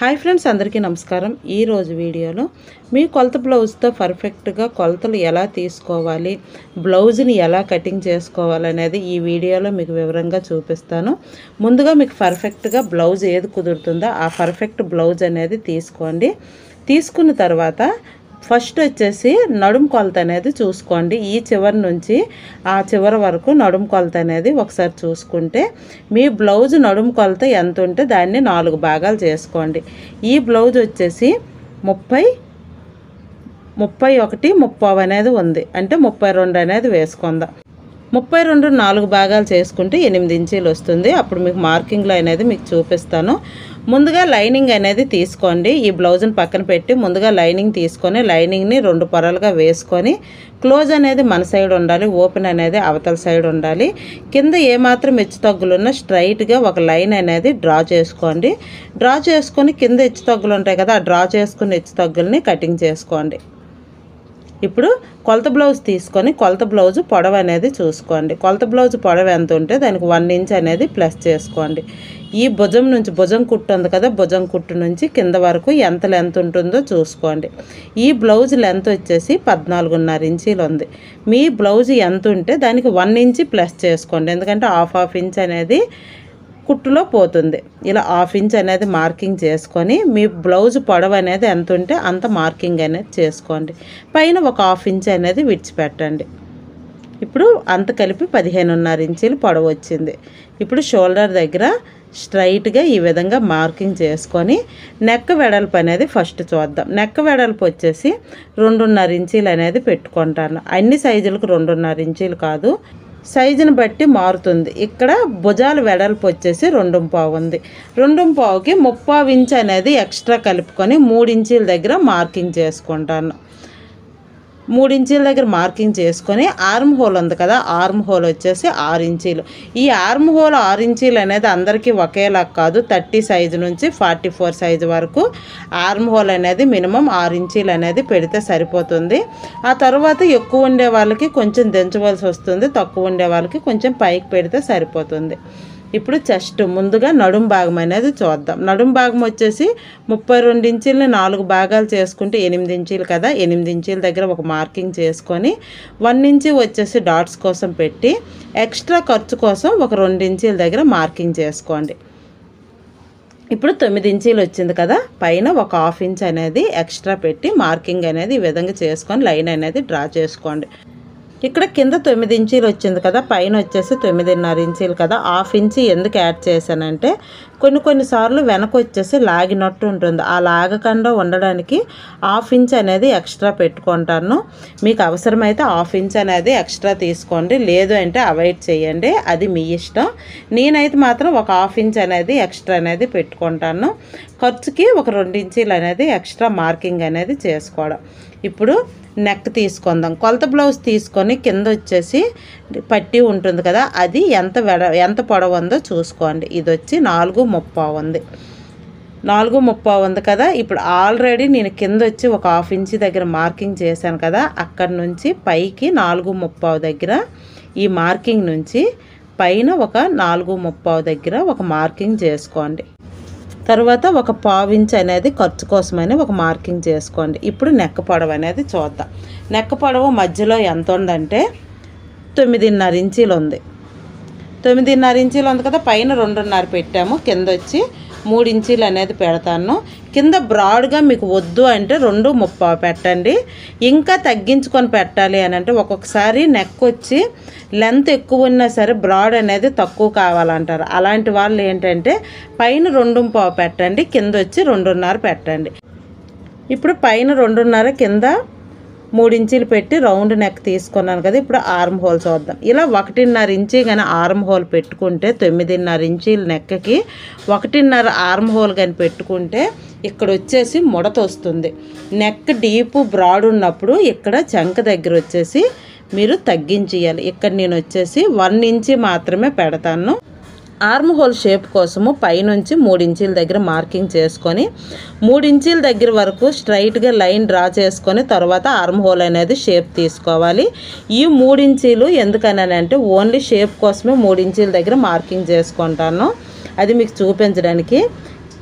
Hi friends అందరికీ నమస్కారం. ఈరోజు వీడియోలో మీ కొలత బ్లౌజ్తో పర్ఫెక్ట్గా కొలతలు ఎలా తీసుకోవాలి బ్లౌజ్ని ఎలా కటింగ్ చేసుకోవాలి అనేది ఈ వీడియోలో మీకు వివరంగా చూపిస్తాను. ముందుగా మీకు పర్ఫెక్ట్గా బ్లౌజ్ ఏది కుదురుతుందో ఆ పర్ఫెక్ట్ బ్లౌజ్ అనేది తీసుకోండి. తీసుకున్న తర్వాత ఫస్ట్ వచ్చేసి నడుం కొలత అనేది చూసుకోండి. ఈ చివరి నుంచి ఆ చివరి వరకు నడుం కొలత అనేది ఒకసారి చూసుకుంటే మీ బ్లౌజ్ నడుం కొలత ఎంత ఉంటే దాన్ని నాలుగు భాగాలు చేసుకోండి. ఈ బ్లౌజ్ వచ్చేసి ముప్పై ముప్పై ఒకటి ముప్పావు అనేది ఉంది. అంటే ముప్పై రెండు అనేది వేసుకుందాం. ముప్పై రెండు నాలుగు భాగాలు చేసుకుంటే ఎనిమిది ఇంచీలు వస్తుంది. అప్పుడు మీకు మార్కింగ్లో అనేది మీకు చూపిస్తాను. ముందుగా లైనింగ్ అనేది తీసుకోండి. ఈ బ్లౌజ్ని పక్కన పెట్టి ముందుగా లైనింగ్ తీసుకొని లైనింగ్ని రెండు పొరలుగా వేసుకొని క్లోజ్ అనేది మన సైడ్ ఉండాలి ఓపెన్ అనేది అవతల సైడ్ ఉండాలి. కింద ఏమాత్రం హెచ్చు తగ్గులున్నా స్ట్రైట్గా ఒక లైన్ అనేది డ్రా చేసుకోండి. డ్రా చేసుకొని కింద హెచ్చు తగ్గులు ఉంటాయి కదా ఆ డ్రా చేసుకున్న హెచ్చు తగ్గుల్ని కటింగ్ చేసుకోండి. ఇప్పుడు కొలత బ్లౌజ్ తీసుకొని కొలత బ్లౌజ్ పొడవు అనేది చూసుకోండి. కొలత బ్లౌజ్ పొడవు ఎంత ఉంటే దానికి వన్ ఇంచ్ అనేది ప్లస్ చేసుకోండి. ఈ భుజం నుంచి భుజం కుట్టు ఉంది కదా భుజం కుట్టు నుంచి కింద వరకు ఎంత లెంత్ ఉంటుందో చూసుకోండి. ఈ బ్లౌజ్ లెంత్ వచ్చేసి పద్నాలుగున్నర ఇంచీలు ఉంది. మీ బ్లౌజ్ ఎంత ఉంటే దానికి వన్ ఇంచ్ ప్లస్ చేసుకోండి. ఎందుకంటే హాఫ్ హాఫ్ ఇంచ్ అనేది కుట్టులో పోతుంది. ఇలా హాఫ్ ఇంచ్ అనేది మార్కింగ్ చేసుకొని మీ బ్లౌజ్ పొడవు అనేది ఎంత ఉంటే అంత మార్కింగ్ అనేది చేసుకోండి. పైన ఒక హాఫ్ ఇంచ్ అనేది విడిచిపెట్టండి. ఇప్పుడు అంత కలిపి పదిహేనున్నర ఇంచీలు పొడవు వచ్చింది. ఇప్పుడు షోల్డర్ దగ్గర స్ట్రైట్గా ఈ విధంగా మార్కింగ్ చేసుకొని నెక్క వెడల్పు అనేది ఫస్ట్ చూద్దాం. నెక్క వెడల్పు వచ్చేసి రెండున్నర ఇంచీలు అనేది పెట్టుకుంటాను. అన్ని సైజులకు రెండున్నర ఇంచీలు కాదు. సైజుని బట్టి మారుతుంది. ఇక్కడ భుజాల వెడల్పు వచ్చేసి రెండు పావు ఉంది. రెండు పావుకి ముప్పావు ఇంచ్ అనేది ఎక్స్ట్రా కలుపుకొని మూడు ఇంచీల దగ్గర మార్కింగ్ చేసుకుంటాను. మూడు ఇంచీల దగ్గర మార్కింగ్ చేసుకొని ఆర్మ్ హోల్ ఉంది కదా ఆర్మ్ హోల్ వచ్చేసి ఆరు ఇంచీలు. ఈ ఆర్మ్ హోల్ ఆరు ఇంచీలు అనేది అందరికీ ఒకేలా కాదు థర్టీ సైజు నుంచి ఫార్టీ ఫోర్ సైజు వరకు ఆర్మ్ హోల్ అనేది మినిమం ఆరు ఇంచీలు అనేది పెడితే సరిపోతుంది. ఆ తర్వాత ఎక్కువ ఉండే వాళ్ళకి కొంచెం దించవలసి వస్తుంది తక్కువ ఉండే వాళ్ళకి కొంచెం పైకి పెడితే సరిపోతుంది. ఇప్పుడు చెస్ట్ ముందుగా నడుం భాగం అనేది చూద్దాం. నడుం భాగం వచ్చేసి ముప్పై రెండు ఇంచీలని నాలుగు భాగాలు చేసుకుంటే ఎనిమిది ఇంచీలు కదా. ఎనిమిది ఇంచీల దగ్గర ఒక మార్కింగ్ చేసుకొని వన్ ఇంచి వచ్చేసి డాట్స్ కోసం పెట్టి ఎక్స్ట్రా ఖర్చు కోసం ఒక రెండు ఇంచీల దగ్గర మార్కింగ్ చేసుకోండి. ఇప్పుడు తొమ్మిది ఇంచీలు వచ్చింది కదా. పైన ఒక హాఫ్ ఇంచ్ అనేది ఎక్స్ట్రా పెట్టి మార్కింగ్ అనేది ఈ విధంగా చేసుకొని లైన్ అనేది డ్రా చేసుకోండి. ఇక్కడ కింద తొమ్మిది ఇంచీలు వచ్చింది కదా పైన వచ్చేసి తొమ్మిదిన్నర ఇంచీలు కదా. హాఫ్ ఇంచి ఎందుకు యాడ్ చేశానంటే కొన్ని కొన్నిసార్లు వెనక వచ్చేసి లాగినట్టు ఉంటుంది. ఆ లాగకుండా ఉండడానికి హాఫ్ ఇంచ్ అనేది ఎక్స్ట్రా పెట్టుకుంటాను. మీకు అవసరమైతే హాఫ్ ఇంచ్ అనేది ఎక్స్ట్రా తీసుకోండి. లేదు అంటే అవాయిడ్ చేయండి. అది మీ ఇష్టం. నేనైతే మాత్రం ఒక హాఫ్ ఇంచ్ అనేది ఎక్స్ట్రా అనేది పెట్టుకుంటాను. ఖర్చుకి ఒక రెండు ఇంచీలు అనేది ఎక్స్ట్రా మార్కింగ్ అనేది చేసుకోవడం. ఇప్పుడు నెక్ తీసుకుందాం. కొలత బ్లౌజ్ తీసుకొని కింద వచ్చేసి పట్టి ఉంటుంది కదా అది ఎంత వెడ ఎంత పొడవు ఉందో చూసుకోండి. ఇది వచ్చి నాలుగు ముప్పా ఉంది. నాలుగు ముప్పా ఉంది కదా ఇప్పుడు ఆల్రెడీ నేను కింద వచ్చి ఒక హాఫ్ ఇంచ్ దగ్గర మార్కింగ్ చేశాను కదా అక్కడ నుంచి పైకి నాలుగు ముప్పావు దగ్గర ఈ మార్కింగ్ నుంచి పైన ఒక నాలుగు ముప్పావు దగ్గర ఒక మార్కింగ్ చేసుకోండి. తర్వాత ఒక పావు అనేది ఖర్చు కోసమని ఒక మార్కింగ్ చేసుకోండి. ఇప్పుడు నెక్క పొడవు అనేది చూద్దాం. నెక్క పొడవు మధ్యలో ఎంత ఉందంటే తొమ్మిదిన్నర ఇంచీలు ఉంది. తొమ్మిదిన్నర ఇంచీలు ఉంది కదా పైన రెండున్నర పెట్టాము కింద వచ్చి మూడు ఇంచీలు అనేది పెడతాను. కింద బ్రాడ్గా మీకు వద్దు అంటే రెండు ముప్ప పెట్టండి. ఇంకా తగ్గించుకొని పెట్టాలి అని అంటే ఒక్కొక్కసారి నెక్ వచ్చి లెంత్ ఎక్కువ ఉన్నా సరే బ్రాడ్ అనేది తక్కువ కావాలంటారు. అలాంటి వాళ్ళు ఏంటంటే పైన రెండు పావు పెట్టండి కింద వచ్చి రెండున్నర పెట్టండి. ఇప్పుడు పైన రెండున్నర కింద ఇంచులు పెట్టి రౌండ్ నెక్ తీసుకున్నాను కదా ఇప్పుడు ఆర్మ్ హోల్ చూద్దాం. ఇలా ఒకటిన్నర ఇంచీ కానీ ఆర్మ్ హోల్ పెట్టుకుంటే తొమ్మిదిన్నర ఇంచీల నెక్కకి ఒకటిన్నర ఆర్మ్ హోల్ కానీ పెట్టుకుంటే ఇక్కడ వచ్చేసి ముడత వస్తుంది. నెక్ డీప్ బ్రాడ్ ఉన్నప్పుడు ఇక్కడ చంక దగ్గర వచ్చేసి మీరు తగ్గించేయాలి. ఇక్కడ నేను వచ్చేసి వన్ ఇంచి మాత్రమే పెడతాను. ఆర్మ్ హోల్ షేప్ కోసము పైనుంచి మూడు ఇంచీల దగ్గర మార్కింగ్ చేసుకొని మూడు ఇంచీల దగ్గర వరకు స్ట్రైట్గా లైన్ డ్రా చేసుకొని తర్వాత ఆర్మ్ హోల్ అనేది షేప్ తీసుకోవాలి. ఈ మూడు ఇంచీలు ఎందుకనంటే ఓన్లీ షేప్ కోసమే మూడు ఇంచీల దగ్గర మార్కింగ్ చేసుకుంటాను. అది మీకు చూపించడానికి.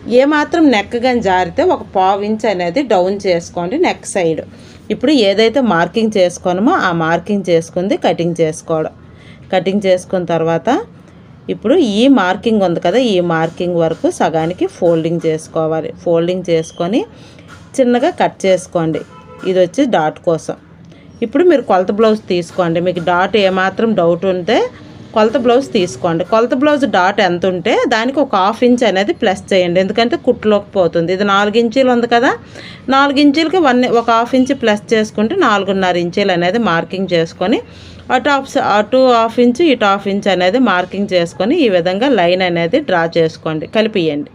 ఏమాత్రం నెక్ కానీ జారితే ఒక పావు ఇంచ్ అనేది డౌన్ చేసుకోండి నెక్ సైడ్. ఇప్పుడు ఏదైతే మార్కింగ్ చేసుకోనమో ఆ మార్కింగ్ చేసుకుంది కటింగ్ చేసుకోవడం. కటింగ్ చేసుకున్న తర్వాత ఇప్పుడు ఈ మార్కింగ్ ఉంది కదా ఈ మార్కింగ్ వరకు సగానికి ఫోల్డింగ్ చేసుకోవాలి. ఫోల్డింగ్ చేసుకొని చిన్నగా కట్ చేసుకోండి. ఇది వచ్చి డాట్ కోసం. ఇప్పుడు మీరు కొలత బ్లౌజ్ తీసుకోండి. మీకు డాట్ ఏమాత్రం డౌట్ ఉంటే కొలత బ్లౌజ్ తీసుకోండి. కొలత బ్లౌజ్ డాట్ ఎంత ఉంటే దానికి ఒక హాఫ్ ఇంచ్ అనేది ప్లస్ చేయండి. ఎందుకంటే కుట్లోకి పోతుంది. ఇది నాలుగు ఇంచీలు ఉంది కదా. నాలుగు ఇంచీలకి వన్ ఒక హాఫ్ ఇంచ్ ప్లస్ చేసుకుంటే నాలుగున్నర ఇంచీలు అనేది మార్కింగ్ చేసుకొని అటు హాఫ్ అటు హాఫ్ ఇంచ్ ఇటు హాఫ్ ఇంచ్ అనేది మార్కింగ్ చేసుకొని ఈ విధంగా లైన్ అనేది డ్రా చేసుకోండి. కలిపియండి.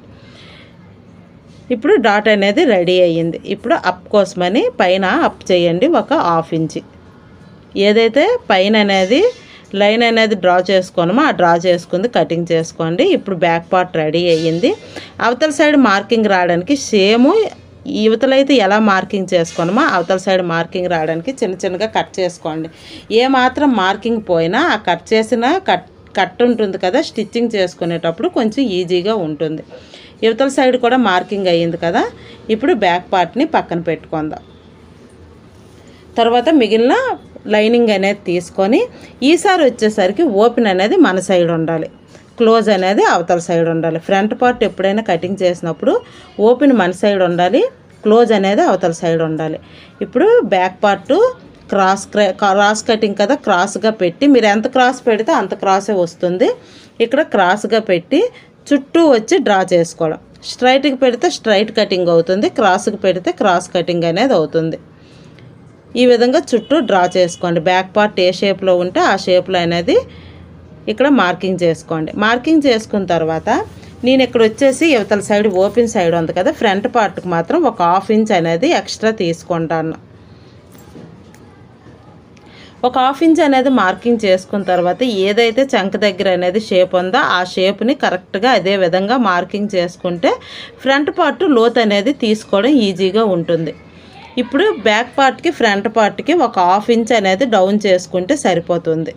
ఇప్పుడు డాట్ అనేది రెడీ అయ్యింది. ఇప్పుడు అప్ కోసమని పైన అప్ చేయండి ఒక హాఫ్ ఇంచి. ఏదైతే పైన అనేది లైన్ అనేది డ్రా చేసుకోనమో ఆ డ్రా చేసుకుంది కటింగ్ చేసుకోండి. ఇప్పుడు బ్యాక్ పార్ట్ రెడీ అయ్యింది. అవతల సైడ్ మార్కింగ్ రావడానికి సేమ్ యువతలైతే ఎలా మార్కింగ్ చేసుకోనమో అవతల సైడ్ మార్కింగ్ రావడానికి చిన్న చిన్నగా కట్ చేసుకోండి. ఏ మాత్రం మార్కింగ్ పోయినా ఆ కట్ చేసిన కట్ కట్ ఉంటుంది కదా స్టిచ్చింగ్ చేసుకునేటప్పుడు కొంచెం ఈజీగా ఉంటుంది. యువతల సైడ్ కూడా మార్కింగ్ అయ్యింది కదా ఇప్పుడు బ్యాక్ పార్ట్ని పక్కన పెట్టుకుందాం. తర్వాత మిగిలిన లైనింగ్ అనేది తీసుకొని ఈసారి వచ్చేసరికి ఓపెన్ అనేది మన సైడ్ ఉండాలి. క్లోజ్ అనేది అవతల సైడ్ ఉండాలి. ఫ్రంట్ పార్ట్ ఎప్పుడైనా కటింగ్ చేసినప్పుడు ఓపెన్ మన సైడ్ ఉండాలి. క్లోజ్ అనేది అవతల సైడ్ ఉండాలి. ఇప్పుడు back part cross cross cutting కదా క్రాస్గా పెట్టి మీరు ఎంత క్రాస్ పెడితే అంత క్రాసే వస్తుంది. ఇక్కడ క్రాస్గా పెట్టి చుట్టూ వచ్చి డ్రా చేసుకోవడం. స్ట్రైట్కి పెడితే స్ట్రైట్ కటింగ్ అవుతుంది క్రాస్కి పెడితే క్రాస్ కటింగ్ అనేది అవుతుంది. ఈ విధంగా చుట్టూ డ్రా చేసుకోండి. బ్యాక్ పార్ట్ ఏ షేప్లో ఉంటే ఆ షేప్లో అనేది ఇక్కడ మార్కింగ్ చేసుకోండి. మార్కింగ్ చేసుకున్న తర్వాత నేను ఇక్కడ వచ్చేసి యువతల సైడ్ ఓపెన్ సైడ్ ఉంది కదా ఫ్రంట్ పార్ట్కి మాత్రం ఒక హాఫ్ ఇంచ్ అనేది ఎక్స్ట్రా తీసుకుంటాను. ఒక హాఫ్ ఇంచ్ అనేది మార్కింగ్ చేసుకున్న తర్వాత ఏదైతే చంక దగ్గర అనేది షేప్ ఉందో ఆ షేప్ని కరెక్ట్గా అదే విధంగా మార్కింగ్ చేసుకుంటే ఫ్రంట్ పార్ట్ లోత్ అనేది తీసుకోవడం ఈజీగా ఉంటుంది. ఇప్పుడు బ్యాక్ పార్ట్కి ఫ్రంట్ పార్ట్కి ఒక హాఫ్ ఇంచ్ అనేది డౌన్ చేసుకుంటే సరిపోతుంది.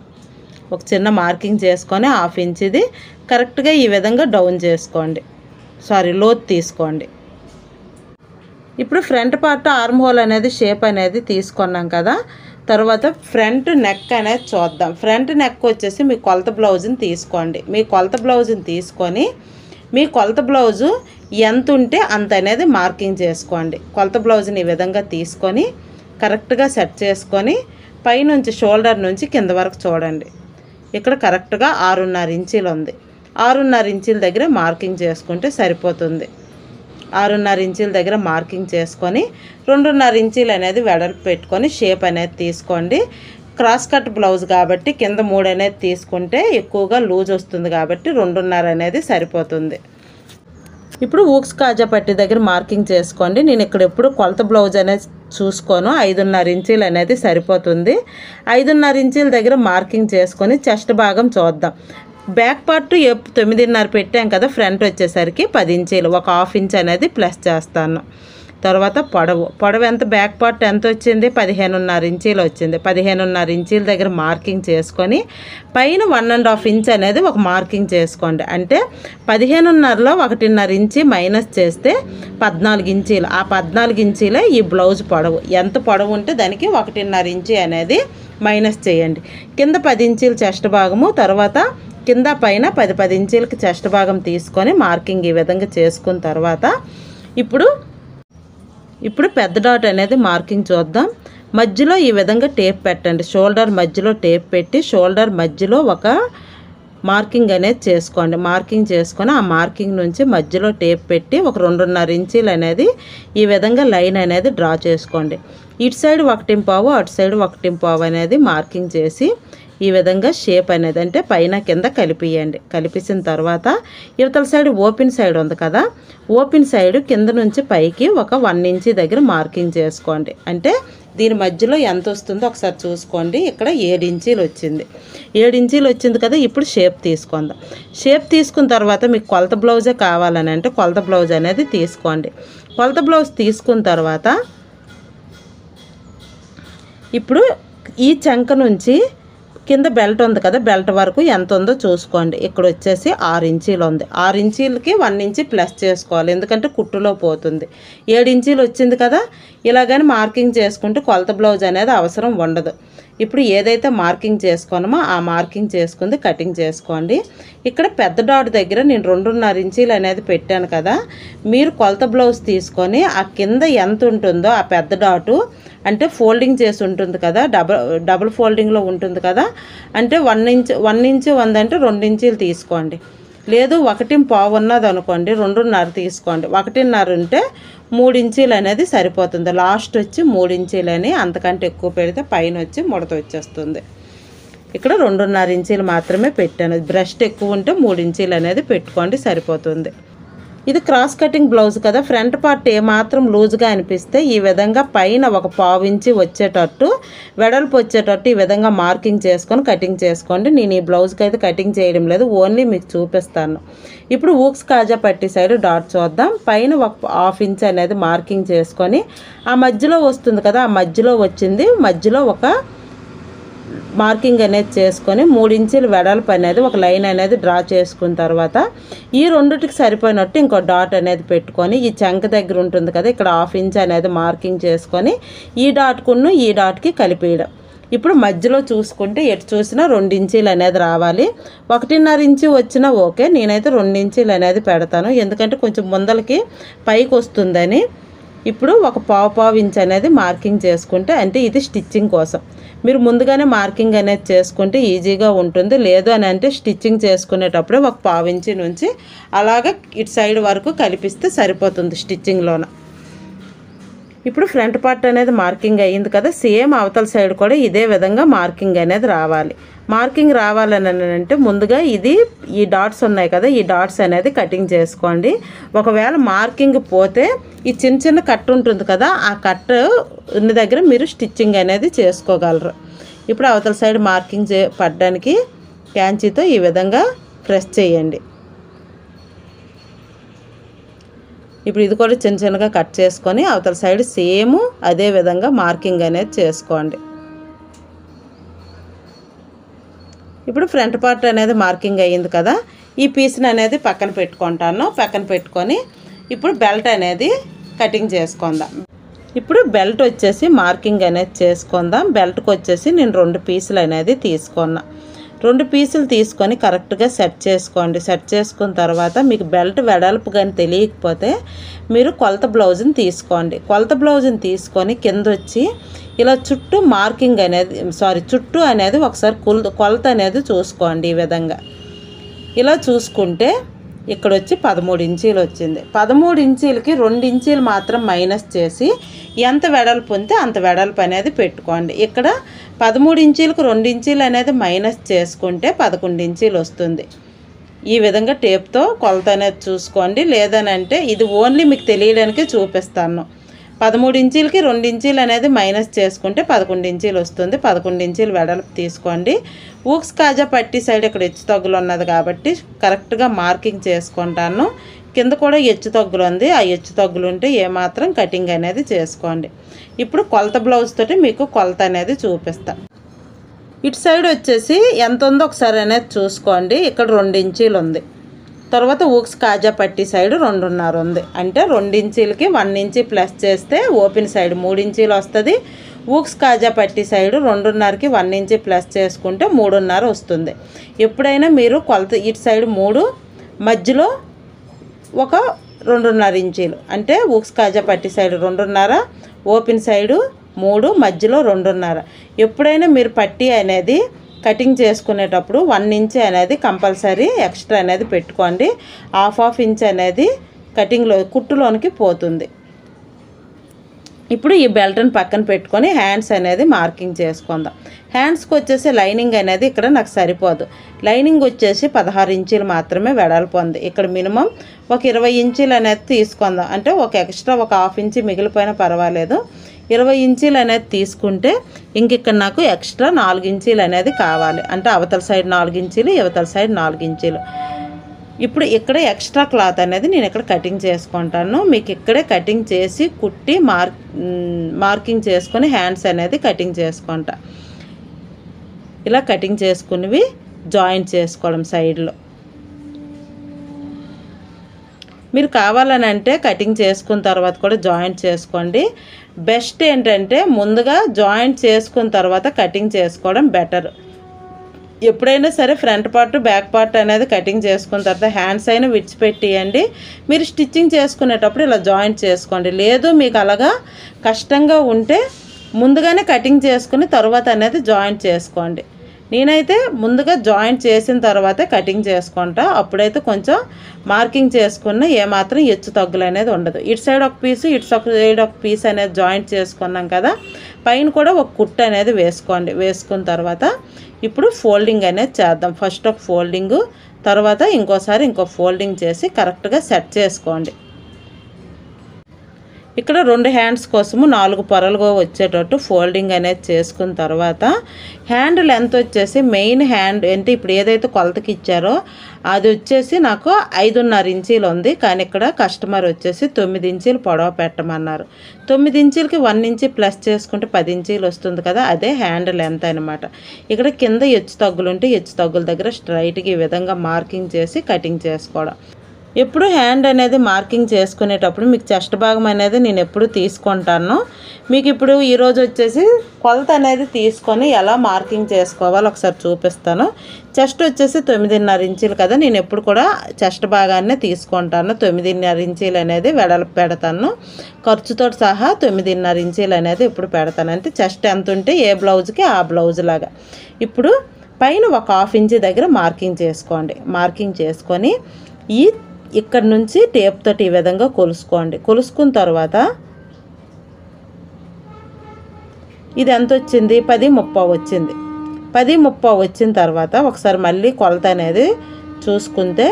ఒక చిన్న మార్కింగ్ చేసుకొని హాఫ్ ఇంచ్ ఇది కరెక్ట్గా ఈ విధంగా డౌన్ చేసుకోండి. సారీ లోత్ తీసుకోండి. ఇప్పుడు ఫ్రంట్ పార్ట్ ఆర్మ్ హోల్ అనేది షేప్ అనేది తీసుకున్నాం కదా తర్వాత ఫ్రంట్ నెక్ అనేది చూద్దాం. ఫ్రంట్ నెక్ వచ్చేసి మీ కొలత బ్లౌజ్ని తీసుకోండి. మీ కొలత బ్లౌజ్ని తీసుకొని మీ కొలత బ్లౌజు ఎంత ఉంటే అంత అనేది మార్కింగ్ చేసుకోండి. కొలత బ్లౌజ్ని ఈ విధంగా తీసుకొని కరెక్ట్గా సెట్ చేసుకొని పైనుంచి షోల్డర్ నుంచి కింద వరకు చూడండి. ఇక్కడ కరెక్ట్గా ఆరున్నర ఇంచీలు ఉంది. ఆరున్నర ఇంచీల దగ్గర మార్కింగ్ చేసుకుంటే సరిపోతుంది. ఆరున్నర ఇంచీల దగ్గర మార్కింగ్ చేసుకొని రెండున్నర ఇంచీలు అనేది వెడల్పు పెట్టుకొని షేప్ అనేది తీసుకోండి. క్రాస్ కట్ బ్లౌజ్ కాబట్టి కింద మూడు అనేది తీసుకుంటే ఎక్కువగా లూజ్ వస్తుంది కాబట్టి రెండున్నర అనేది సరిపోతుంది. ఇప్పుడు ఊక్స్ కాజా పట్టి దగ్గర మార్కింగ్ చేసుకోండి. నేను ఇక్కడ ఎప్పుడు కొలత బ్లౌజ్ అనేది చూసుకోను. ఐదున్నర ఇంచీలు అనేది సరిపోతుంది. ఐదున్నర ఇంచీల దగ్గర మార్కింగ్ చేసుకొని చెస్ట్ భాగం చూద్దాం. బ్యాక్ పార్ట్ తొమ్మిదిన్నర పెట్టాం కదా ఫ్రంట్ వచ్చేసరికి పది ఇంచీలు. ఒక హాఫ్ ఇంచ్ అనేది ప్లస్ చేస్తాను. తర్వాత పొడవు. పొడవు ఎంత బ్యాక్ పార్ట్ ఎంత వచ్చింది? పదిహేనున్నర ఇంచీలు వచ్చింది. పదిహేనున్నర ఇంచీల దగ్గర మార్కింగ్ చేసుకొని పైన వన్ అండ్ హాఫ్ ఇంచ్ అనేది ఒక మార్కింగ్ చేసుకోండి. అంటే పదిహేనున్నరలో ఒకటిన్నర ఇంచి మైనస్ చేస్తే పద్నాలుగు ఇంచీలు. ఆ పద్నాలుగు ఇంచీలే ఈ బ్లౌజ్ పొడవు. ఎంత పొడవు ఉంటే దానికి ఒకటిన్నర ఇంచి అనేది మైనస్ చేయండి. కింద పది ఇంచీలు చెస్ట్ భాగము తర్వాత కింద పైన పది పది ఇంచీలకి చెస్ట్ భాగం తీసుకొని మార్కింగ్ ఈ విధంగా చేసుకున్న తర్వాత ఇప్పుడు ఇప్పుడు పెద్ద డాట్ అనేది మార్కింగ్ చూద్దాం. మధ్యలో ఈ విధంగా టేప్ పెట్టండి. షోల్డర్ మధ్యలో టేప్ పెట్టి షోల్డర్ మధ్యలో ఒక మార్కింగ్ అనేది చేసుకోండి. మార్కింగ్ చేసుకొని ఆ మార్కింగ్ నుంచి మధ్యలో టేప్ పెట్టి ఒక రెండున్నర ఇంచీలు అనేది ఈ విధంగా లైన్ అనేది డ్రా చేసుకోండి. ఇటు సైడ్ ఒకటింపావు అటు సైడ్ ఒకటింపావు అనేది మార్కింగ్ చేసి ఈ విధంగా షేప్ అనేది అంటే పైన కింద కలిపియండి. కలిపేసిన తర్వాత ఇవతల సైడ్ ఓపెన్ సైడ్ ఉంది కదా ఓపెన్ సైడ్ కింద నుంచి పైకి ఒక వన్ ఇంచ్ దగ్గర మార్కింగ్ చేసుకోండి. అంటే దీని మధ్యలో ఎంత వస్తుందో ఒకసారి చూసుకోండి. ఇక్కడ ఏడు ఇంచీలు వచ్చింది. ఏడు ఇంచీలు వచ్చింది కదా ఇప్పుడు షేప్ తీసుకుందాం. షేప్ తీసుకున్న తర్వాత మీకు కొలత బ్లౌజే కావాలని అంటే కొలత బ్లౌజ్ అనేది తీసుకోండి. కొలత బ్లౌజ్ తీసుకున్న తర్వాత ఇప్పుడు ఈ చంక నుంచి కింద బెల్ట్ ఉంది కదా బెల్ట్ వరకు ఎంత ఉందో చూసుకోండి. ఇక్కడ వచ్చేసి ఆరు ఇంచీలు ఉంది. ఆరు ఇంచీలకి వన్ ఇంచి ప్లస్ చేసుకోవాలి ఎందుకంటే కుట్టులో పోతుంది. ఏడు ఇంచీలు వచ్చింది కదా ఇలాగని మార్కింగ్ చేసుకుంటే కొలత బ్లౌజ్ అనేది అవసరం ఉండదు. ఇప్పుడు ఏదైతే మార్కింగ్ చేసుకున్నామో ఆ మార్కింగ్ చేసుకుంది కటింగ్ చేసుకోండి. ఇక్కడ పెద్ద డాట్ దగ్గర నేను రెండున్నర ఇంచీలు అనేది పెట్టాను కదా. మీరు కొలత బ్లౌజ్ తీసుకొని ఆ కింద ఎంత ఉంటుందో ఆ పెద్ద డాటు అంటే ఫోల్డింగ్ చేసి ఉంటుంది కదా డబల్ డబుల్ ఫోల్డింగ్లో ఉంటుంది కదా అంటే వన్ ఇంచ్ వన్ ఇంచ్ వంద అంటే రెండు ఇంచీలు తీసుకోండి. లేదు ఒకటి పావు ఉన్నది అనుకోండి రెండున్నర తీసుకోండి. ఒకటిన్నర ఉంటే మూడు ఇంచీలు అనేది సరిపోతుంది. లాస్ట్ వచ్చి మూడు ఇంచీలని అని అంతకంటే ఎక్కువ పెడితే పైన వచ్చి ముడత వచ్చేస్తుంది. ఇక్కడ రెండున్నర ఇంచీలు మాత్రమే పెట్టాను. బ్రష్ ఎక్కువ ఉంటే మూడు ఇంచీలు అనేది పెట్టుకోండి సరిపోతుంది. ఇది క్రాస్ కటింగ్ బ్లౌజ్ కదా. ఫ్రంట్ పార్ట్ ఏమాత్రం లూజ్గా అనిపిస్తే ఈ విధంగా పైన ఒక పావు ఇంచి వచ్చేటట్టు వెడల్పు వచ్చేటట్టు ఈ విధంగా మార్కింగ్ చేసుకొని కటింగ్ చేసుకోండి. నేను ఈ బ్లౌజ్కి అయితే కటింగ్ చేయడం లేదు. ఓన్లీ మీకు చూపిస్తాను. ఇప్పుడు ఊక్స్ కాజా పట్టి సైడ్ డాట్ చూద్దాం. పైన ఒక హాఫ్ ఇంచ్ అనేది మార్కింగ్ చేసుకొని ఆ మధ్యలో వస్తుంది కదా ఆ మధ్యలో వచ్చింది. మధ్యలో ఒక మార్కింగ్ అనేది చేసుకొని మూడు వెడల్పు అనేది ఒక లైన్ అనేది డ్రా చేసుకున్న తర్వాత ఈ రెండుటికి సరిపోయినట్టు ఇంకో డాట్ అనేది పెట్టుకొని ఈ చంక దగ్గర ఉంటుంది కదా ఇక్కడ హాఫ్ ఇంచ్ అనేది మార్కింగ్ చేసుకొని ఈ డాట్కును ఈ డాట్కి కలిపేయడం. ఇప్పుడు మధ్యలో చూసుకుంటే ఎటు చూసినా రెండు ఇంచీలు అనేది రావాలి. ఒకటిన్నర ఇంచు వచ్చినా ఓకే నేనైతే రెండు ఇంచీలు అనేది పెడతాను. ఎందుకంటే కొంచెం ముందలకి పైకి వస్తుందని ఇప్పుడు ఒక పావు పావు ఇంచ్ అనేది మార్కింగ్ చేసుకుంటే అంటే ఇది స్టిచ్చింగ్ కోసం. మీరు ముందుగానే మార్కింగ్ అనేది చేసుకుంటే ఈజీగా ఉంటుంది. లేదు అని అంటే స్టిచ్చింగ్ చేసుకునేటప్పుడే ఒక పావు ఇంచి నుంచి అలాగ ఇటు సైడ్ వరకు కలిపిస్తే సరిపోతుంది స్టిచ్చింగ్లోన ఇప్పుడు ఫ్రంట్ పార్ట్ అనేది మార్కింగ్ అయ్యింది కదా సేమ్ అవతల సైడ్ కూడా ఇదే విధంగా మార్కింగ్ అనేది రావాలి. మార్కింగ్ రావాలని అంటే ముందుగా ఇది ఈ డాట్స్ ఉన్నాయి కదా ఈ డాట్స్ అనేది కటింగ్ చేసుకోండి. ఒకవేళ మార్కింగ్ పోతే ఈ చిన్న చిన్న కట్ ఉంటుంది కదా ఆ కట్ ఉన్న దగ్గర మీరు స్టిచ్చింగ్ అనేది చేసుకోగలరు. ఇప్పుడు అవతల సైడ్ మార్కింగ్ చే పడడానికి క్యాంచీతో ఈ విధంగా ప్రెస్ చేయండి. ఇప్పుడు ఇది కూడా చిన్న చిన్నగా కట్ చేసుకొని అవతల సైడ్ సేమ్ అదే విధంగా మార్కింగ్ అనేది చేసుకోండి. ఇప్పుడు ఫ్రంట్ పార్ట్ అనేది మార్కింగ్ అయ్యింది కదా ఈ పీస్ని అనేది పక్కన పెట్టుకుంటాను. పక్కన పెట్టుకొని ఇప్పుడు బెల్ట్ అనేది కటింగ్ చేసుకుందాం. ఇప్పుడు బెల్ట్ వచ్చేసి మార్కింగ్ అనేది చేసుకుందాం. బెల్ట్కి వచ్చేసి నేను రెండు పీసులు అనేది తీసుకున్నాను రెండు పీసులు తీసుకొని కరెక్ట్గా సెట్ చేసుకోండి. సెట్ చేసుకున్న తర్వాత మీకు బెల్ట్ వెడల్పు కానీ తెలియకపోతే మీరు కొలత బ్లౌజ్ని తీసుకోండి. కొలత బ్లౌజ్ని తీసుకొని కింద వచ్చి ఇలా చుట్టూ మార్కింగ్ అనేది సారీ చుట్టూ అనేది ఒకసారి కొలత అనేది చూసుకోండి ఈ విధంగా. ఇలా చూసుకుంటే ఇక్కడ వచ్చి పదమూడు ఇంచీలు వచ్చింది. పదమూడు ఇంచీలకి రెండు ఇంచీలు మాత్రం మైనస్ చేసి ఎంత వెడల్పు ఉంటే అంత వెడల్పు అనేది పెట్టుకోండి. ఇక్కడ పదమూడు ఇంచీలకు రెండు ఇంచీలు అనేది మైనస్ చేసుకుంటే పదకొండు ఇంచీలు వస్తుంది. ఈ విధంగా టేప్తో కొలత అనేది చూసుకోండి. లేదనంటే ఇది ఓన్లీ మీకు తెలియడానికి చూపిస్తాను. పదమూడు ఇంచీలకి రెండు ఇంచీలు అనేది మైనస్ చేసుకుంటే పదకొండు ఇంచీలు వస్తుంది. పదకొండు ఇంచీలు వెడల్పు తీసుకోండి. ఊక్స్ కాజా పట్టి సైడ్ ఇక్కడ హెచ్చు తగ్గులు ఉన్నది కాబట్టి కరెక్ట్గా మార్కింగ్ చేసుకుంటాను. కింద కూడా హెచ్చు తగ్గులు ఉంది. ఆ హెచ్చు తగ్గులు ఉంటే ఏమాత్రం కటింగ్ అనేది చేసుకోండి. ఇప్పుడు కొలత బ్లౌజ్ తోటి మీకు కొలత అనేది చూపిస్తా. ఇటు సైడ్ వచ్చేసి ఎంత ఉందో ఒకసారి అనేది చూసుకోండి. ఇక్కడ రెండు ఇంచీలు ఉంది. తర్వాత ఊక్స్ కాజా పట్టి సైడ్ రెండున్నర ఉంది. అంటే రెండు ఇంచీలకి వన్ ఇంచి ప్లస్ చేస్తే ఓపెన్ సైడ్ మూడు ఇంచీలు వస్తుంది. ఊక్స్ కాజా పట్టి సైడ్ రెండున్నరకి వన్ ఇంచి ప్లస్ చేసుకుంటే మూడున్నర వస్తుంది. ఎప్పుడైనా మీరు కొలత ఇటు సైడ్ మూడు మధ్యలో ఒక రెండున్నర ఇంచీలు. అంటే ఊక్స్ కాజా పట్టి సైడ్ రెండున్నర ఓపెన్ సైడు మూడు మధ్యలో రెండున్నర. ఎప్పుడైనా మీరు పట్టి అనేది కటింగ్ చేసుకునేటప్పుడు వన్ ఇంచ్ అనేది కంపల్సరీ ఎక్స్ట్రా అనేది పెట్టుకోండి. హాఫ్ హాఫ్ ఇంచ్ అనేది కటింగ్లో కుట్టులోనికి పోతుంది. ఇప్పుడు ఈ బెల్ట్ని పక్కన పెట్టుకొని హ్యాండ్స్ అనేది మార్కింగ్ చేసుకుందాం. హ్యాండ్స్కి వచ్చేసి లైనింగ్ అనేది ఇక్కడ నాకు సరిపోదు. లైనింగ్ వచ్చేసి పదహారు ఇంచీలు మాత్రమే వెడల్పు ఉంది. ఇక్కడ మినిమం ఒక ఇరవై ఇంచీలు అనేది తీసుకుందాం. అంటే ఒక ఎక్స్ట్రా ఒక హాఫ్ ఇంచి మిగిలిపోయినా పర్వాలేదు. ఇరవై ఇంచీలు అనేది తీసుకుంటే ఇంక ఇక్కడ నాకు ఎక్స్ట్రా నాలుగు ఇంచీలు అనేది కావాలి. అంటే అవతల సైడ్ నాలుగు ఇంచీలు ఇవతల సైడ్ నాలుగు ఇంచీలు. ఇప్పుడు ఇక్కడ ఎక్స్ట్రా క్లాత్ అనేది నేను ఇక్కడ కటింగ్ చేసుకుంటాను. మీకు ఇక్కడే కటింగ్ చేసి కుట్టి మార్క్ మార్కింగ్ చేసుకొని హ్యాండ్స్ అనేది కటింగ్ చేసుకుంటా. ఇలా కటింగ్ చేసుకునివి జాయింట్ చేసుకోవడం సైడ్లో. మీరు కావాలని అంటే కటింగ్ చేసుకున్న తర్వాత కూడా జాయింట్ చేసుకోండి. బెస్ట్ ఏంటంటే ముందుగా జాయింట్ చేసుకున్న తర్వాత కటింగ్ చేసుకోవడం బెటర్. ఎప్పుడైనా సరే ఫ్రంట్ పార్ట్ బ్యాక్ పార్ట్ అనేది కటింగ్ చేసుకున్న తర్వాత హ్యాండ్స్ అయినా విడిచిపెట్టేయండి. మీరు స్టిచ్చింగ్ చేసుకునేటప్పుడు ఇలా జాయింట్ చేసుకోండి. లేదు మీకు అలాగా కష్టంగా ఉంటే ముందుగానే కటింగ్ చేసుకుని తర్వాత అనేది జాయింట్ చేసుకోండి. నేనైతే ముందుగా జాయింట్ చేసిన తర్వాతే కటింగ్ చేసుకుంటా. అప్పుడైతే కొంచెం మార్కింగ్ చేసుకున్న ఏమాత్రం ఎచ్చు తగ్గులు అనేది ఉండదు. ఇటు సైడ్ ఒక పీసు ఇటు సైడ్ ఒక పీస్ అనేది జాయింట్ చేసుకున్నాం కదా పైన కూడా ఒక కుట్టు అనేది వేసుకోండి. వేసుకున్న తర్వాత ఇప్పుడు ఫోల్డింగ్ అనేది చేద్దాం. ఫస్ట్ ఒక ఫోల్డింగ్ తర్వాత ఇంకోసారి ఇంకో ఫోల్డింగ్ చేసి కరెక్ట్గా సెట్ చేసుకోండి. ఇక్కడ రెండు హ్యాండ్స్ కోసము నాలుగు పొరలుగా వచ్చేటట్టు ఫోల్డింగ్ అనేది చేసుకున్న తర్వాత హ్యాండ్ లెంత్ వచ్చేసి మెయిన్ హ్యాండ్ అంటే ఇప్పుడు ఏదైతే కొలతకి ఇచ్చారో అది వచ్చేసి నాకు ఐదున్నర ఇంచీలు ఉంది. కానీ ఇక్కడ కస్టమర్ వచ్చేసి తొమ్మిది ఇంచీలు పొడవ పెట్టమన్నారు. తొమ్మిది ఇంచీలకి వన్ ఇంచీ ప్లస్ చేసుకుంటే పది ఇంచీలు వస్తుంది కదా అదే హ్యాండ్ లెంత్ అనమాట ఇక్కడ కింద ఎచ్చు తగ్గులు ఉంటే హెచ్చు తగ్గుల దగ్గర స్ట్రైట్గా ఈ విధంగా మార్కింగ్ చేసి కటింగ్ చేసుకోవడం. ఎప్పుడు హ్యాండ్ అనేది మార్కింగ్ చేసుకునేటప్పుడు మీకు చెస్ట్ భాగం అనేది నేను ఎప్పుడు తీసుకుంటాను మీకు ఇప్పుడు ఈరోజు వచ్చేసి కొలత అనేది తీసుకొని ఎలా మార్కింగ్ చేసుకోవాలో ఒకసారి చూపిస్తాను. చెస్ట్ వచ్చేసి తొమ్మిదిన్నర ఇంచీలు కదా నేను ఎప్పుడు కూడా చెస్ట్ భాగాన్ని తీసుకుంటాను. తొమ్మిదిన్నర ఇంచీలు అనేది వెడలు పెడతాను. ఖర్చుతో సహా తొమ్మిదిన్నర ఇంచీలు అనేది ఇప్పుడు పెడతాను. అంటే చెస్ట్ ఎంత ఉంటే ఏ బ్లౌజ్కి ఆ బ్లౌజ్ లాగా. ఇప్పుడు పైన ఒక హాఫ్ ఇంచ్ దగ్గర మార్కింగ్ చేసుకోండి. మార్కింగ్ చేసుకొని ఈ ఇక్కడ నుంచి టేప్ తోటి ఈ విధంగా కొలుసుకోండి. కొలుసుకున్న తర్వాత ఇది ఎంత వచ్చింది? పది ముప్పా వచ్చింది. పది ముప్పై వచ్చిన తర్వాత ఒకసారి మళ్ళీ కొలత అనేది చూసుకుంటే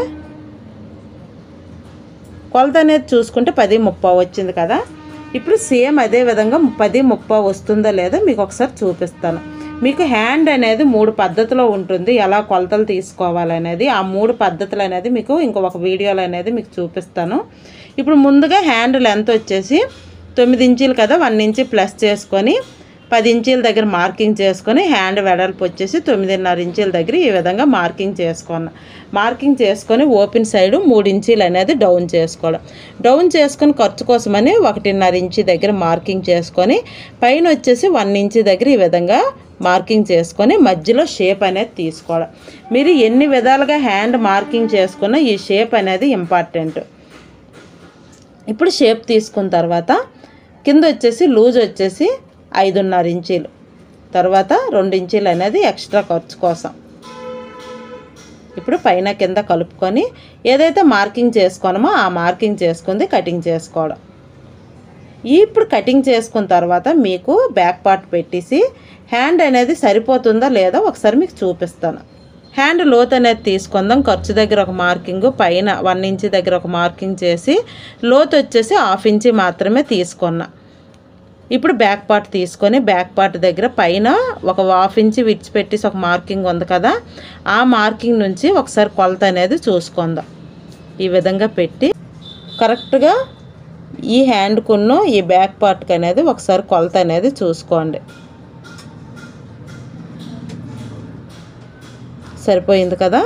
కొలత అనేది చూసుకుంటే పది ముప్పై వచ్చింది కదా. ఇప్పుడు సేమ్ అదే విధంగా పది ముప్పై వస్తుందో లేదో మీకు ఒకసారి చూపిస్తాను. మీకు హ్యాండ్ అనేది మూడు పద్ధతిలో ఉంటుంది. ఎలా కొలతలు తీసుకోవాలనేది ఆ మూడు పద్ధతులు అనేది మీకు ఇంకొక వీడియోలో అనేది మీకు చూపిస్తాను. ఇప్పుడు ముందుగా హ్యాండ్ లెంత్ వచ్చేసి తొమ్మిది ఇంచీలు కదా వన్ ఇంచీ ప్లస్ చేసుకొని పది ఇంచీల దగ్గర మార్కింగ్ చేసుకొని హ్యాండ్ వెడల్పు వచ్చేసి తొమ్మిదిన్నర ఇంచీల దగ్గర ఈ విధంగా మార్కింగ్ చేసుకున్నా. మార్కింగ్ చేసుకొని ఓపెన్ సైడ్ మూడు ఇంచీలు అనేది డౌన్ చేసుకోవడం డౌన్ చేసుకొని ఖర్చు కోసమని ఒకటిన్నర ఇంచు దగ్గర మార్కింగ్ చేసుకొని పైన వచ్చేసి వన్ ఇంచు దగ్గర ఈ విధంగా మార్కింగ్ చేసుకొని మధ్యలో షేప్ అనేది తీసుకోవడం మీరు ఎన్ని విధాలుగా హ్యాండ్ మార్కింగ్ చేసుకున్న ఈ షేప్ అనేది ఇంపార్టెంట్. ఇప్పుడు షేప్ తీసుకున్న తర్వాత కింద వచ్చేసి లూజ్ వచ్చేసి ఐదున్నర ఇంచీలు. తర్వాత రెండు ఇంచీలు అనేది ఎక్స్ట్రా ఖర్చు కోసం. ఇప్పుడు పైన కింద కలుపుకొని ఏదైతే మార్కింగ్ చేసుకోనమో ఆ మార్కింగ్ చేసుకుంది కటింగ్ చేసుకోవడం. ఇప్పుడు కటింగ్ చేసుకున్న తర్వాత మీకు బ్యాక్ పార్ట్ పెట్టేసి హ్యాండ్ అనేది సరిపోతుందా లేదా ఒకసారి మీకు చూపిస్తాను. హ్యాండ్ లోత్ అనేది తీసుకుందాం. ఖర్చు దగ్గర ఒక మార్కింగ్ పైన వన్ ఇంచ్ దగ్గర ఒక మార్కింగ్ చేసి లోత్ వచ్చేసి హాఫ్ ఇంచి మాత్రమే తీసుకున్నా. ఇప్పుడు బ్యాక్ పార్ట్ తీసుకొని బ్యాక్ పార్ట్ దగ్గర పైన ఒక హాఫ్ ఇంచ్ విడిచిపెట్టేసి ఒక మార్కింగ్ ఉంది కదా ఆ మార్కింగ్ నుంచి ఒకసారి కొలత అనేది చూసుకుందాం. ఈ విధంగా పెట్టి కరెక్ట్గా ఈ హ్యాండ్కున్న ఈ బ్యాక్ పార్ట్కి అనేది ఒకసారి కొలత అనేది చూసుకోండి. సరిపోయింది కదా?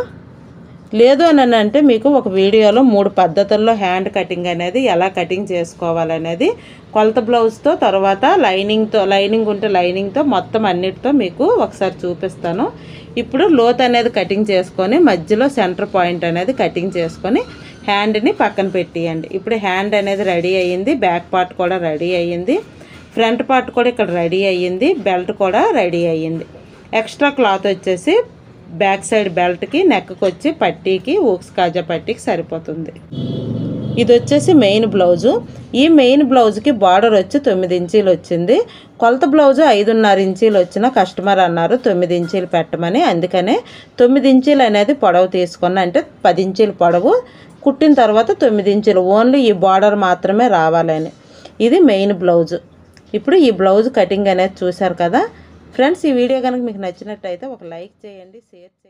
లేదు అని అంటే మీకు ఒక వీడియోలో మూడు పద్ధతుల్లో హ్యాండ్ కటింగ్ అనేది ఎలా కటింగ్ చేసుకోవాలనేది కొలత బ్లౌజ్తో తర్వాత లైనింగ్తో లైనింగ్ ఉంటే లైనింగ్తో మొత్తం అన్నిటితో మీకు ఒకసారి చూపిస్తాను. ఇప్పుడు లోత్ అనేది కటింగ్ చేసుకొని మధ్యలో సెంటర్ పాయింట్ అనేది కటింగ్ చేసుకొని హ్యాండ్ని పక్కన పెట్టేయండి. ఇప్పుడు హ్యాండ్ అనేది రెడీ అయ్యింది బ్యాక్ పార్ట్ కూడా రెడీ అయ్యింది ఫ్రంట్ పార్ట్ కూడా ఇక్కడ రెడీ అయ్యింది బెల్ట్ కూడా రెడీ అయ్యింది. ఎక్స్ట్రా క్లాత్ వచ్చేసి బ్యాక్ సైడ్ బెల్ట్కి నెక్కి వచ్చి పట్టీకి ఊక్స్ కాజా పట్టీకి సరిపోతుంది. ఇది వచ్చేసి మెయిన్ బ్లౌజు. ఈ మెయిన్ బ్లౌజ్కి బార్డర్ వచ్చి తొమ్మిది ఇంచీలు వచ్చింది. కొలత బ్లౌజు ఐదున్నర ఇంచీలు వచ్చిన కస్టమర్ అన్నారు తొమ్మిది ఇంచీలు పెట్టమని. అందుకనే తొమ్మిది ఇంచీలు అనేది పొడవు తీసుకున్నా అంటే పది ఇంచీలు పొడవు. కుట్టిన తర్వాత తొమ్మిది ఇంచులు. ఓన్లీ ఈ బార్డర్ మాత్రమే రావాలని. ఇది మెయిన్ బ్లౌజు. ఇప్పుడు ఈ బ్లౌజ్ కటింగ్ అనేది చూశారు కదా. ఫ్రెండ్స్ ఈ వీడియో కనుక మీకు నచ్చినట్టయితే ఒక లైక్ చేయండి షేర్ చేయండి.